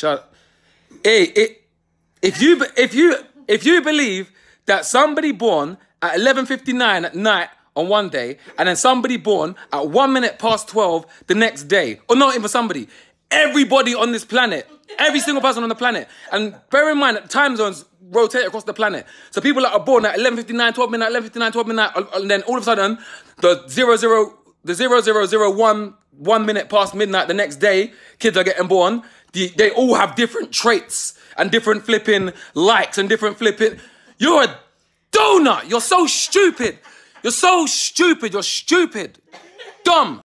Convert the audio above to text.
shut. Hey, it, if you if you if you believe that somebody born at 11:59 at night on one day and then somebody born at one minute past 12 the next day, or not even somebody, everybody on this planet, every single person on the planet, and bear in mind that time zones rotate across the planet. So people that are born at 11:59, 12 midnight, 11:59, 12 midnight, and then all of a sudden the zero zero the zero zero zero one one minute past midnight the next day, kids are getting born. They, they all have different traits and different flipping likes and different flipping. You're a donut. You're so stupid. You're so stupid. You're stupid. Dumb.